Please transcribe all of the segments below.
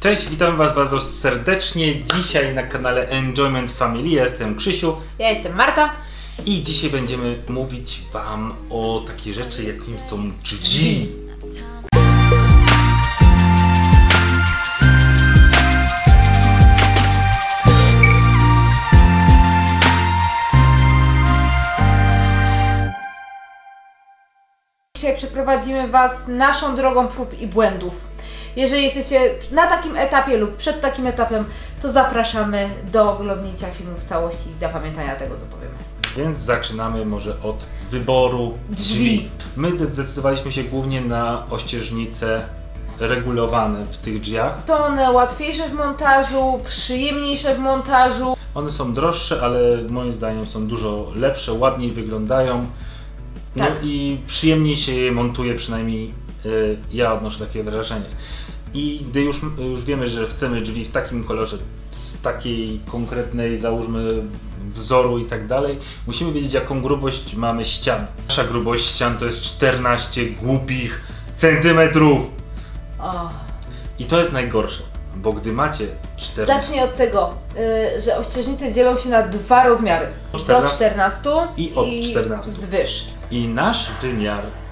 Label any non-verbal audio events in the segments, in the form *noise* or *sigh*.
Cześć, witam Was bardzo serdecznie. Dzisiaj na kanale Enjoyment Family. Ja jestem Krzysiu Ja jestem Marta. i dzisiaj będziemy mówić Wam o takiej rzeczy, jakim są drzwi. Dzisiaj przeprowadzimy Was naszą drogą prób i błędów. Jeżeli jesteście na takim etapie lub przed takim etapem, to zapraszamy do oglądnięcia filmu w całości i zapamiętania tego, co powiemy. Więc zaczynamy może od wyboru drzwi. Drzwi. My zdecydowaliśmy się głównie na ościeżnice regulowane w tych drzwiach. Są one łatwiejsze w montażu, przyjemniejsze w montażu. One są droższe, ale moim zdaniem są dużo lepsze, ładniej wyglądają. No Tak. i przyjemniej się je montuje, przynajmniej ja odnoszę takie wrażenie. I gdy już, już wiemy, że chcemy drzwi w takim kolorze, z takiej konkretnej, załóżmy, wzoru i tak dalej, musimy wiedzieć, jaką grubość mamy ścian. Nasza grubość ścian to jest 14 głupich centymetrów. O. I to jest najgorsze, bo gdy macie 14 Zacznij od tego, y, że ościeżnice dzielą się na dwa rozmiary. Do 14 14 i od 14. zwyż. I nasz wymiar y,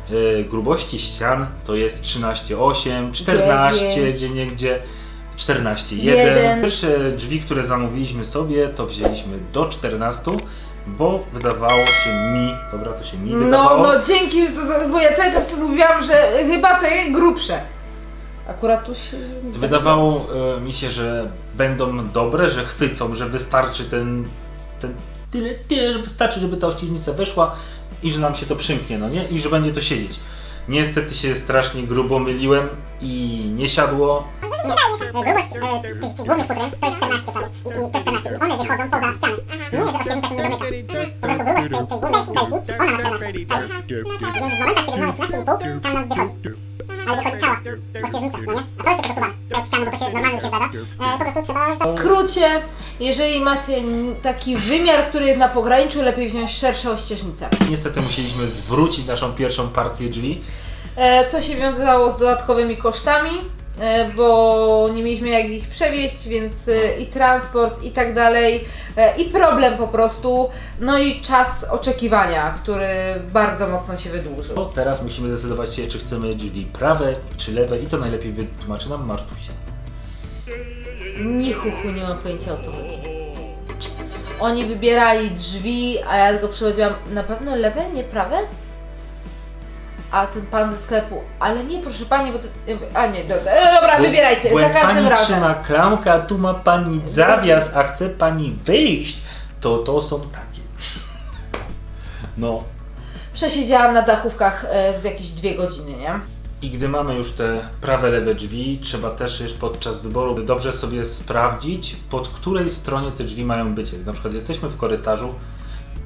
grubości ścian to jest 13,8, 14, Dziewięć. gdzie niegdzie 14,1. Jeden. Pierwsze drzwi, które zamówiliśmy sobie, to wzięliśmy do 14, bo wydawało się mi, dobra, to się mi No, wydawało. no dzięki, że to, bo ja cały czas mówiłam, że chyba te grubsze. Akurat tu się... Wydawało y, mi się, że będą dobre, że chwycą, że wystarczy ten, ten tyle, tyle, że wystarczy, żeby ta ościeżnica weszła i że nam się to przymknie, no nie? I że będzie to siedzieć. Niestety się strasznie grubo myliłem i nie siadło. Grubość e, tych, tych głównych to jest 14 prawie. I, i te 14. I one wychodzą poza ścianę. Nie, że się nie domyka. Po prostu grubość tej, tej głównej belki, ona ma 14. Cześć. Więc w momentach, kiedy mamy 13,5, tam nam wychodzi. Ale wychodzi cała ościeżnica, no nie? A to jest tylko przesuwane od ściany, bo to się normalnie się zdarza. E, po prostu trzeba... W skrócie, jeżeli macie taki wymiar, który jest na pograniczu, lepiej wziąć szersze ościeżnice. Niestety musieliśmy zwrócić naszą pierwszą partię drzwi. E, co się wiązało z dodatkowymi kosztami, bo nie mieliśmy jak ich przewieźć, więc e, i transport i tak dalej, e, i problem po prostu, no i czas oczekiwania, który bardzo mocno się wydłużył. To teraz musimy zdecydować się, czy chcemy drzwi prawe czy lewe i to najlepiej wytłumaczy nam Martusia. Ni chuchu, nie mam pojęcia o co chodzi. Oni wybierali drzwi, a ja tylko przychodziłam, na pewno lewe, nie prawe? A ten pan ze sklepu, ale nie proszę pani, bo to... A nie, dobra, e, dobra wybierajcie, Bo za każdym pani razem. trzyma klamkę, a tu ma pani zawias, a chce pani wyjść, to to są takie. No. Przesiedziałam na dachówkach e, z jakieś dwie godziny, nie? I gdy mamy już te prawe, lewe drzwi, trzeba też jeszcze podczas wyboru dobrze sobie sprawdzić, pod której stronie te drzwi mają być. Jak na przykład jesteśmy w korytarzu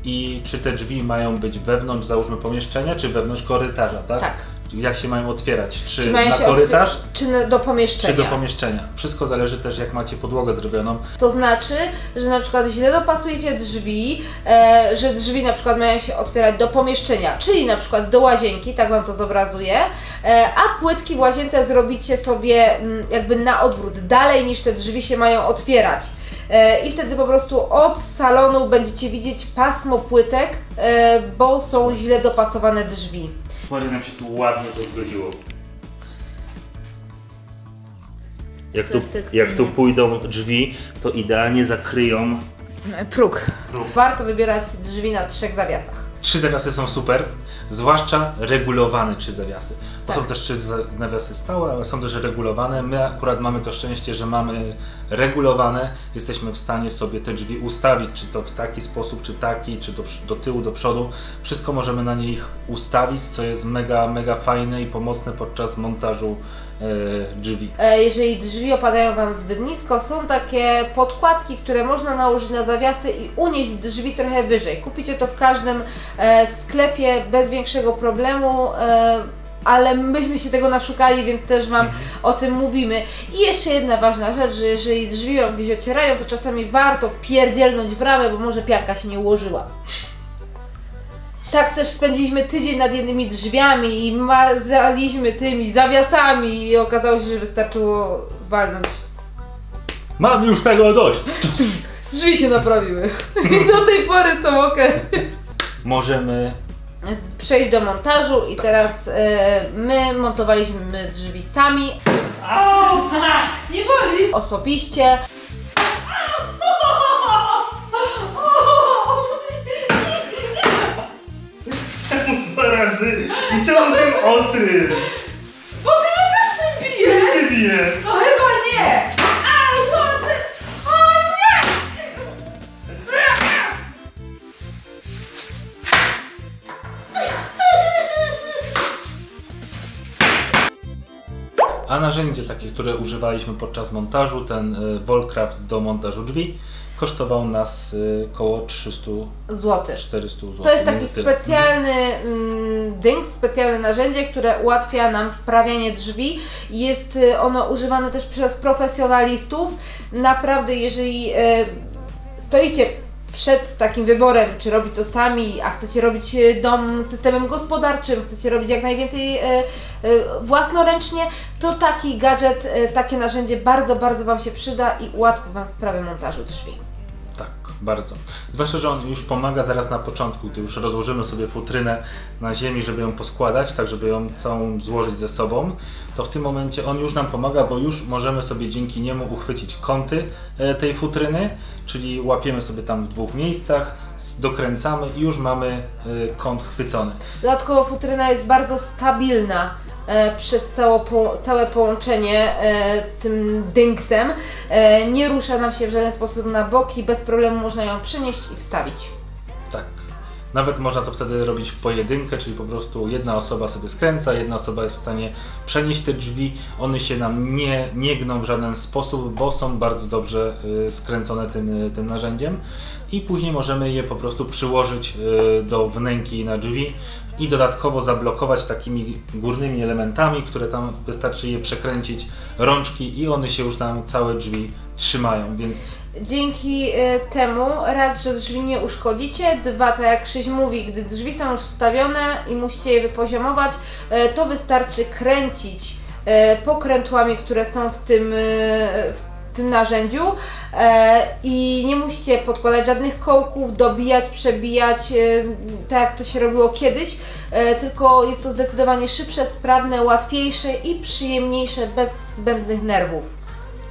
i czy te drzwi mają być wewnątrz, załóżmy, pomieszczenia, czy wewnątrz korytarza, tak? Tak. Jak się mają otwierać? Czy, Czy mają na korytarz, czy do czy pomieszczenia? do pomieszczenia? Wszystko zależy też, jak macie podłogę zrobioną. To znaczy, że na przykład źle dopasujecie drzwi, e, że drzwi na przykład mają się otwierać do pomieszczenia, czyli na przykład do łazienki, tak Wam to zobrazuję, e, a płytki w łazience zrobicie sobie mm, jakby na odwrót, dalej niż te drzwi się mają otwierać. E, I wtedy po prostu od salonu będziecie widzieć pasmo płytek, e, bo są źle dopasowane drzwi. Może nam się tu ładnie to zgodziło. Jak tu, jak tu pójdą drzwi, to idealnie zakryją. Próg. Próg. Warto wybierać drzwi na trzech zawiasach. Trzy zawiasy są super, zwłaszcza regulowane trzy zawiasy. Bo Tak. są też trzy zawiasy stałe, ale są też regulowane. My akurat mamy to szczęście, że mamy regulowane. Jesteśmy w stanie sobie te drzwi ustawić, czy to w taki sposób, czy taki, czy do, do tyłu, do przodu. Wszystko możemy na nich ustawić, co jest mega, mega fajne i pomocne podczas montażu e, drzwi. E, Jeżeli drzwi opadają Wam zbyt nisko, są takie podkładki, które można nałożyć na zawiasy i unieść drzwi trochę wyżej. Kupicie to w każdym e, sklepie bez większego problemu. Ale myśmy się tego naszukali, więc też Wam o tym mówimy. I jeszcze jedna ważna rzecz, że jeżeli drzwi Wam gdzieś ocierają, to czasami warto pierdzielnąć w ramę, bo może pianka się nie ułożyła. Tak też spędziliśmy tydzień nad jednymi drzwiami i mazaliśmy tymi zawiasami i okazało się, że wystarczyło walnąć Mam już tego dość. Drzwi się naprawiły. I do tej pory są ok. Możemy Przejść do montażu i teraz e, my montowaliśmy drzwi sami. Nie boli! Osobiście. dwa razy i czemu ten ostry? Bo ty mnie też nie bije! Nie. No A narzędzie takie, które używaliśmy podczas montażu, ten y, Volcraft do montażu drzwi, kosztował nas y, około 300-400 Złoty. zł. To jest taki specjalny mm, dynks, specjalne narzędzie, które ułatwia nam wprawianie drzwi. Jest y, ono używane też przez profesjonalistów. Naprawdę, jeżeli e, stoicie przed takim wyborem, czy robi to sami, a chcecie robić e, dom systemem gospodarczym, chcecie robić jak najwięcej e, e, własnoręcznie, to taki gadżet, takie narzędzie bardzo, bardzo Wam się przyda i ułatwi Wam sprawę montażu drzwi. Bardzo. Zwłaszcza, że on już pomaga zaraz na początku, gdy już rozłożymy sobie futrynę na ziemi, żeby ją poskładać, tak żeby ją całą złożyć ze sobą, to w tym momencie on już nam pomaga, bo już możemy sobie dzięki niemu uchwycić kąty e, tej futryny, czyli łapiemy sobie tam w dwóch miejscach, dokręcamy i już mamy e, kąt chwycony. Dodatkowo futryna jest bardzo stabilna e, przez po, całe połączenie e, tym dynksem. E, nie rusza nam się w żaden sposób na boki, bez problemu można ją przenieść i wstawić. Tak. Nawet można to wtedy robić w pojedynkę, czyli po prostu jedna osoba sobie skręca, jedna osoba jest w stanie przenieść te drzwi. One się nam nie, nie gną w żaden sposób, bo są bardzo dobrze y, skręcone tym, y, tym narzędziem. I później możemy je po prostu przyłożyć y, do wnęki na drzwi i dodatkowo zablokować takimi górnymi elementami, które tam wystarczy je przekręcić rączki i one się już tam całe drzwi trzymają, więc Dzięki e, temu raz, że drzwi nie uszkodzicie, dwa, tak jak Krzyś mówi, gdy drzwi są już wstawione i musicie je wypoziomować, e, to wystarczy kręcić e, pokrętłami, które są w tym, w tym narzędziu e, i nie musicie podkładać żadnych kołków, dobijać, przebijać, e, tak jak to się robiło kiedyś, e, tylko jest to zdecydowanie szybsze, sprawne, łatwiejsze i przyjemniejsze, bez zbędnych nerwów.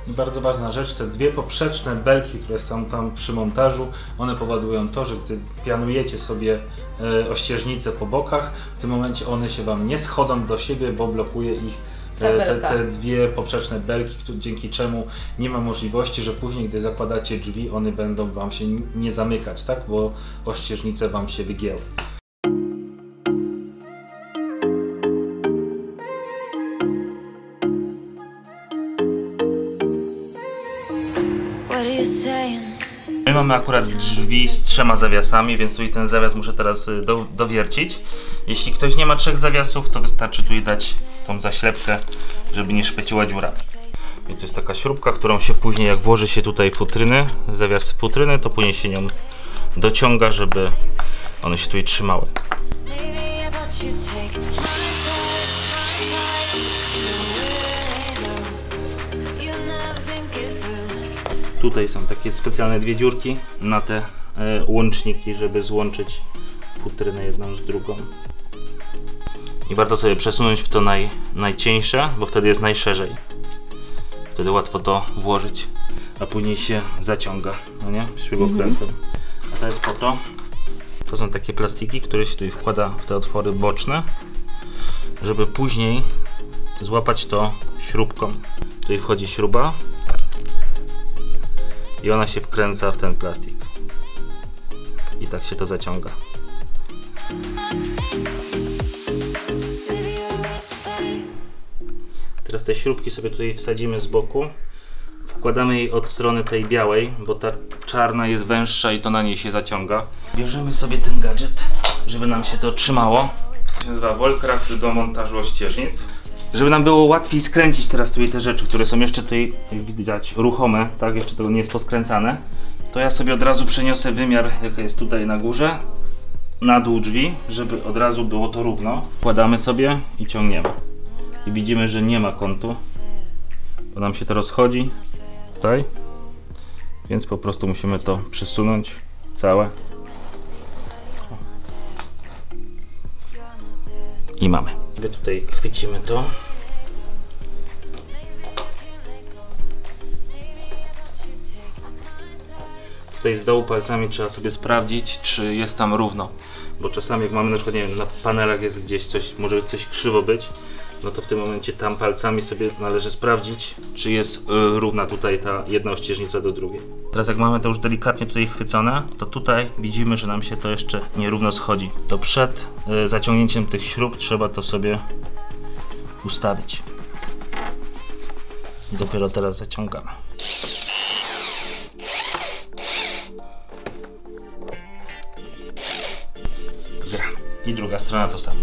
Bardzo ważna rzecz, te dwie poprzeczne belki, które są tam przy montażu, one powodują to, że gdy pianujecie sobie ościeżnice po bokach, w tym momencie one się Wam nie schodzą do siebie, bo blokuje ich te, te dwie poprzeczne belki, dzięki czemu nie ma możliwości, że później, gdy zakładacie drzwi, one będą Wam się nie zamykać, tak? Bo ościeżnice Wam się wygięły. My mamy akurat drzwi z trzema zawiasami, więc tutaj ten zawias muszę teraz y, do, dowiercić. Jeśli ktoś nie ma trzech zawiasów, to wystarczy tutaj dać tą zaślepkę, żeby nie szpeciła dziura. I to jest taka śrubka, którą się później, jak włoży się tutaj futryny, zawias futryny, to później się nią dociąga, żeby one się tutaj trzymały. Tutaj są takie specjalne dwie dziurki na te e, łączniki, żeby złączyć futrynę jedną z drugą. I warto sobie przesunąć w to naj, najcieńsze, bo wtedy jest najszerzej. Wtedy łatwo to włożyć, a później się zaciąga, no nie? Śrubokrętem. A to jest po to. To są takie plastiki, które się tutaj wkłada w te otwory boczne, żeby później złapać to śrubką. Tutaj wchodzi śruba, i ona się wkręca w ten plastik. I tak się to zaciąga. Teraz te śrubki sobie tutaj wsadzimy z boku. Wkładamy jej od strony tej białej, bo ta czarna jest węższa i to na niej się zaciąga. Bierzemy sobie ten gadżet, żeby nam się to trzymało. To się nazywa Volcraft do montażu ościeżnic. Żeby nam było łatwiej skręcić teraz tutaj te rzeczy, które są jeszcze tutaj, jak widać, ruchome, tak, jeszcze to nie jest poskręcane, to ja sobie od razu przeniosę wymiar, jaki jest tutaj na górze, na dół drzwi, żeby od razu było to równo. Wkładamy sobie i ciągniemy. I widzimy, że nie ma kątu, bo nam się to rozchodzi tutaj Więc po prostu musimy to przesunąć całe. I mamy. My tutaj chwycimy to. Tutaj z dołu palcami trzeba sobie sprawdzić, czy jest tam równo. Bo czasami jak mamy na przykład, nie wiem, na panelach jest gdzieś coś, może coś krzywo być, no to w tym momencie tam palcami sobie należy sprawdzić, czy jest y, równa tutaj ta jedna ościeżnica do drugiej. Teraz jak mamy to już delikatnie tutaj chwycone, to tutaj widzimy, że nam się to jeszcze nierówno schodzi. To przed y, zaciągnięciem tych śrub trzeba to sobie ustawić. Dopiero teraz zaciągamy. Gra. I druga strona to samo.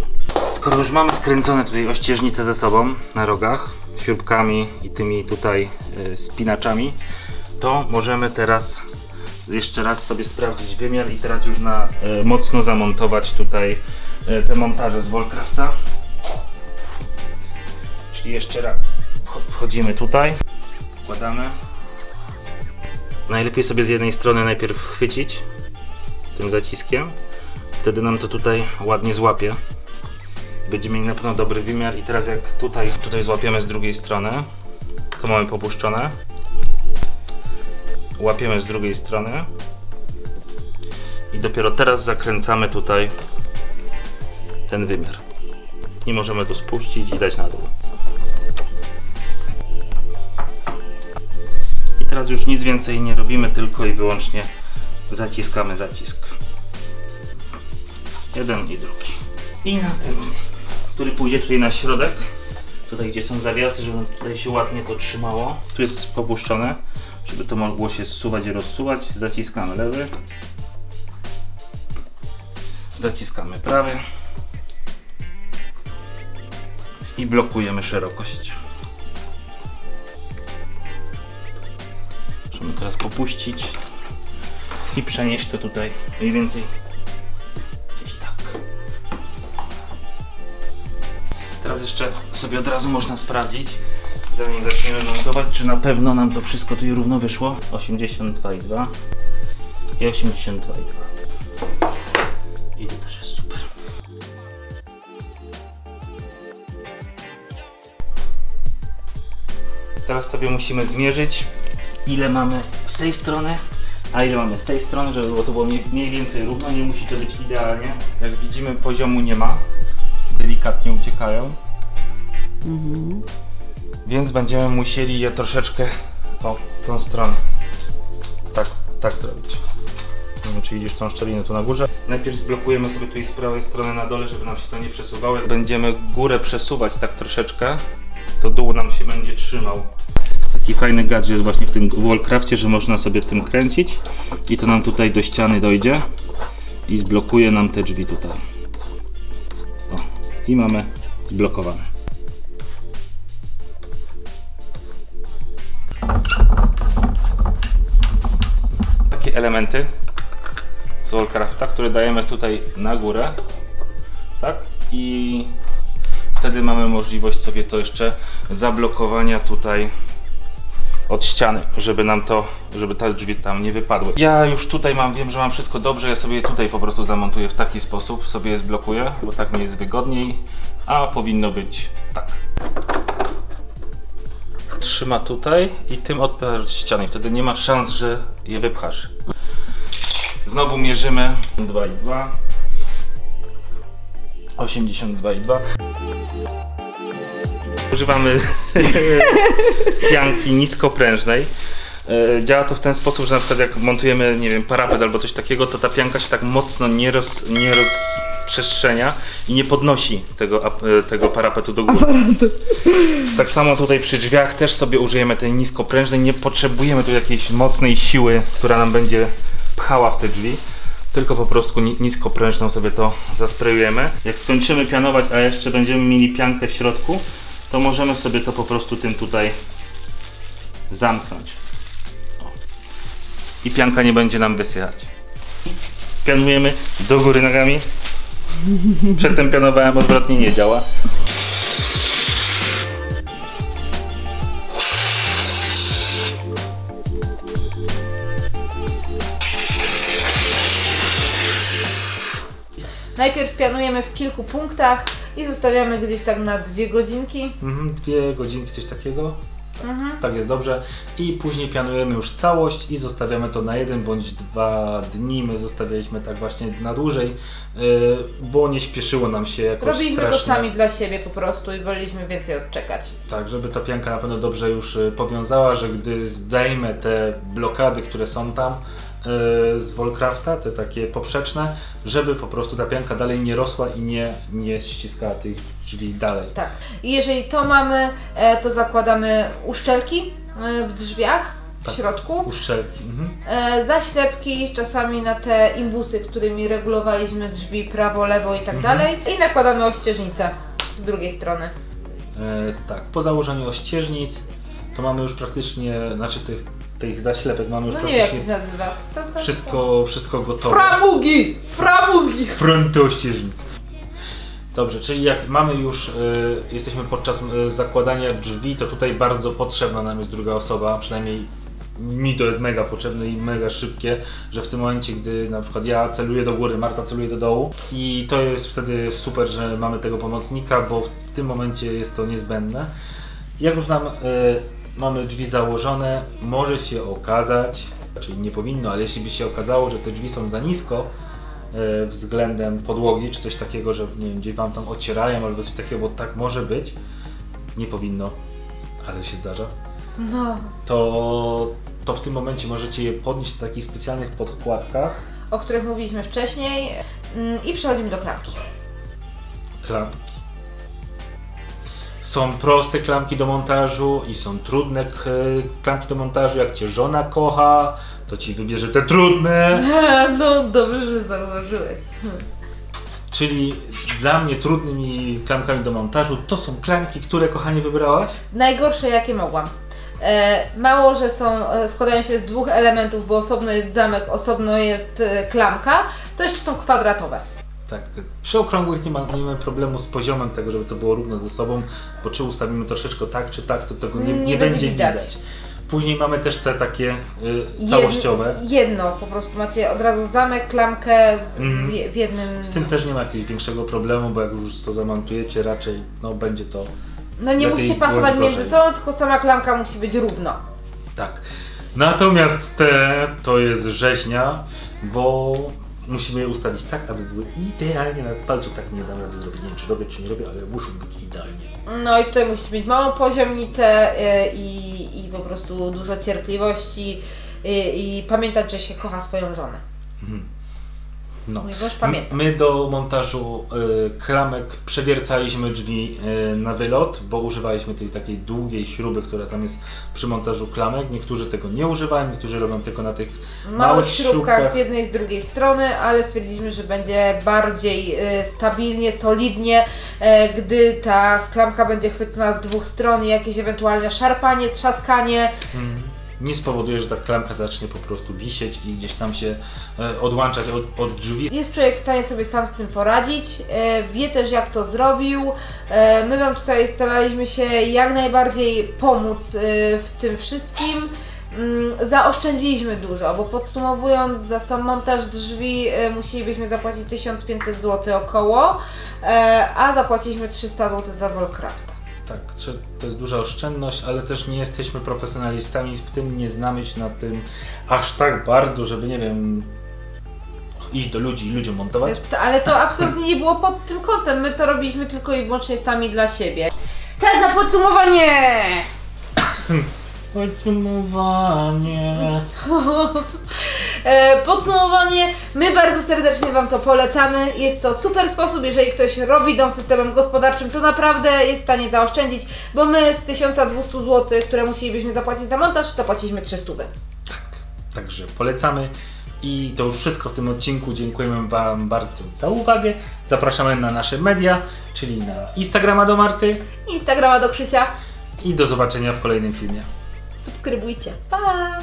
Skoro już mamy skręcone tutaj ościeżnice ze sobą na rogach, śrubkami i tymi tutaj y, spinaczami, to możemy teraz jeszcze raz sobie sprawdzić wymiar i teraz już na y, mocno zamontować tutaj y, te montaże z Volcrafta. Czyli jeszcze raz wcho- wchodzimy tutaj, wkładamy. Najlepiej sobie z jednej strony najpierw chwycić tym zaciskiem. Wtedy nam to tutaj ładnie złapie. Będziemy mieli na pewno dobry wymiar i teraz jak tutaj, tutaj złapiemy z drugiej strony, to mamy popuszczone. Łapiemy z drugiej strony i dopiero teraz zakręcamy tutaj ten wymiar. I możemy to spuścić i dać na dół. I teraz już nic więcej nie robimy, tylko i wyłącznie zaciskamy zacisk. Jeden i drugi. I następny, który pójdzie tutaj na środek. Tutaj gdzie są zawiasy, żeby tutaj się ładnie to trzymało. Tu jest popuszczone, żeby to mogło się zsuwać i rozsuwać. Zaciskamy lewy. Zaciskamy prawy. I blokujemy szerokość. Możemy teraz popuścić i przenieść to tutaj mniej więcej Teraz jeszcze sobie od razu można sprawdzić, zanim zaczniemy montować, czy na pewno nam to wszystko tu równo wyszło. 82,2 i 82,2. I to też jest super. Teraz sobie musimy zmierzyć, ile mamy z tej strony, a ile mamy z tej strony, żeby było to było mniej, mniej więcej równo. Nie musi to być idealnie. Jak widzimy, poziomu nie ma. Delikatnie uciekają. Więc będziemy musieli je troszeczkę o tą stronę. Tak, tak zrobić. Nie wiem, czy widzisz tą szczelinę tu na górze. Najpierw zblokujemy sobie tutaj z prawej strony na dole, żeby nam się to nie przesuwało. Jak będziemy górę przesuwać tak troszeczkę, to dół nam się będzie trzymał. Taki fajny gadżet jest właśnie w tym wallcrafcie, że można sobie tym kręcić i to nam tutaj do ściany dojdzie i zblokuje nam te drzwi tutaj. I mamy zblokowane. Takie elementy z wallcrafta, które dajemy tutaj na górę, tak? I wtedy mamy możliwość sobie to jeszcze zablokowania tutaj od ściany, żeby nam to, żeby te drzwi tam nie wypadły. Ja już tutaj mam, wiem, że mam wszystko dobrze, ja sobie tutaj po prostu zamontuję w taki sposób, sobie je zblokuję, bo tak mi jest wygodniej, a powinno być tak. Trzyma tutaj i tym odpychasz od ściany, wtedy nie ma szans, że je wypchasz. Znowu mierzymy 2,2 82,2 Używamy *laughs* pianki niskoprężnej. E, Działa to w ten sposób, że na przykład jak montujemy, nie wiem, parapet albo coś takiego, to ta pianka się tak mocno nie, roz, nie rozprzestrzenia i nie podnosi tego, e, tego parapetu do góry. Tak samo tutaj przy drzwiach też sobie użyjemy tej niskoprężnej. Nie potrzebujemy tu jakiejś mocnej siły, która nam będzie pchała w te drzwi. Tylko po prostu ni- niskoprężną sobie to zasprejujemy. Jak skończymy pianować, a jeszcze będziemy mieli piankę w środku, to możemy sobie to po prostu tym tutaj zamknąć. I pianka nie będzie nam wysychać. Pianujemy do góry nogami. Przedtem pianowałem odwrotnie, nie działa. Najpierw pianujemy w kilku punktach, i zostawiamy gdzieś tak na dwie godzinki. Mhm, dwie godzinki, coś takiego. Mhm. Tak jest dobrze. I później pianujemy już całość i zostawiamy to na jeden bądź dwa dni. My zostawialiśmy tak właśnie na dłużej, yy, bo nie śpieszyło nam się jakoś Robiliśmy to strasznie. sami dla siebie po prostu i woleliśmy więcej odczekać. Tak, żeby ta pianka na pewno dobrze już y, powiązała, że gdy zdejmę te blokady, które są tam y, z Volcrafta, te takie poprzeczne, żeby po prostu ta pianka dalej nie rosła i nie, nie ściskała tych drzwi dalej. Tak. I jeżeli to mamy, e, to zakładamy uszczelki e, w drzwiach w Tak. środku. Uszczelki. Mhm. E, zaślepki czasami na te imbusy, którymi regulowaliśmy drzwi prawo, lewo i tak Mhm. dalej. I nakładamy ościeżnicę z drugiej strony. E, tak, po założeniu ościeżnic to mamy już praktycznie, znaczy tych, tych zaślepek mamy już No nie wiem jak to się nazywa. To, to, wszystko, wszystko gotowe. Framugi! Framugi! Fronty ościeżnic. Dobrze, czyli jak mamy już, y, jesteśmy podczas y, zakładania drzwi, to tutaj bardzo potrzebna nam jest druga osoba, przynajmniej mi to jest mega potrzebne i mega szybkie, że w tym momencie, gdy na przykład ja celuję do góry, Marta celuje do dołu i to jest wtedy super, że mamy tego pomocnika, bo w tym momencie jest to niezbędne. Jak już nam y, mamy drzwi założone, może się okazać, czyli nie powinno, ale jeśli by się okazało, że te drzwi są za nisko, e, względem podłogi, czy coś takiego, że nie wiem, gdzieś wam tam ocierają albo coś takiego, bo tak może być. Nie powinno, ale się zdarza. No, To, to w tym momencie możecie je podnieść na takich specjalnych podkładkach, o których mówiliśmy wcześniej. Mm, I przechodzimy do klamki. klamki. Są proste klamki do montażu i są trudne klamki do montażu. Jak cię żona kocha, to ci wybierze te trudne. *laughs* No dobrze, że zauważyłeś. Czyli dla mnie trudnymi klamkami do montażu to są klamki, które kochanie wybrałaś? Najgorsze jakie mogłam. E, mało, że są, e, składają się z dwóch elementów, bo osobno jest zamek, osobno jest e, klamka, to jeszcze są kwadratowe. Tak, przy okrągłych nie, ma, nie mamy problemu z poziomem tego, żeby to było równo ze sobą, bo czy ustawimy troszeczkę tak, czy tak, to tego nie, Nie nie, będzie widać. widać. Później mamy też te takie y, całościowe. Jedno, po prostu macie od razu zamek, klamkę w, Mhm. w, w jednym. Z tym też nie ma jakiegoś większego problemu, bo jak już to zamontujecie, raczej no, będzie to No nie musicie pasować między sobą, tylko sama klamka musi być równo. tak. Natomiast te to jest rzeźnia, bo musimy je ustawić tak, aby były idealnie na palcu. Tak nie dam rady zrobić. Nie wiem, czy robię, czy nie robię, ale muszą być idealnie. No i tutaj musicie mieć małą poziomnicę e, i, i po prostu dużo cierpliwości i, i pamiętać, że się kocha swoją żonę. No. Mój mąż pamięta. My do montażu y, klamek przewiercaliśmy drzwi y, na wylot, bo używaliśmy tej takiej długiej śruby, która tam jest przy montażu klamek. Niektórzy tego nie używają, niektórzy robią tylko na tych małych małych śrubkach śrubkach. z jednej i z drugiej strony, ale stwierdziliśmy, że będzie bardziej e, stabilnie, solidnie, e, gdy ta klamka będzie chwycona z dwóch stron i jakieś ewentualne szarpanie, trzaskanie. Mm, nie spowoduje, że ta klamka zacznie po prostu wisieć i gdzieś tam się e, odłączać od, od drzwi. Jest człowiek w stanie sobie sam z tym poradzić, e, wie też jak to zrobił. E, my Wam tutaj staraliśmy się jak najbardziej pomóc w tym wszystkim. Mm, Zaoszczędziliśmy dużo, bo podsumowując, za sam montaż drzwi musielibyśmy zapłacić 1500 zł około, a zapłaciliśmy 300 zł za Volcrafta. Tak, to jest duża oszczędność, ale też nie jesteśmy profesjonalistami w tym, nie znamy się na tym aż tak bardzo, żeby nie wiem, iść do ludzi i ludziom montować. Ale to absolutnie nie było pod tym kątem, my to robiliśmy tylko i wyłącznie sami dla siebie. Czas na podsumowanie! *coughs* Podsumowanie. *laughs* E, Podsumowanie, my bardzo serdecznie Wam to polecamy. Jest to super sposób, jeżeli ktoś robi dom systemem gospodarczym, to naprawdę jest w stanie zaoszczędzić, bo my z 1200 zł, które musielibyśmy zapłacić za montaż, zapłaciliśmy 300. Także polecamy. I to już wszystko w tym odcinku. Dziękujemy Wam bardzo za uwagę. Zapraszamy na nasze media, czyli na Instagrama do Marty Instagrama do Krzysia. i do zobaczenia w kolejnym filmie. Subskrybujcie. Pa!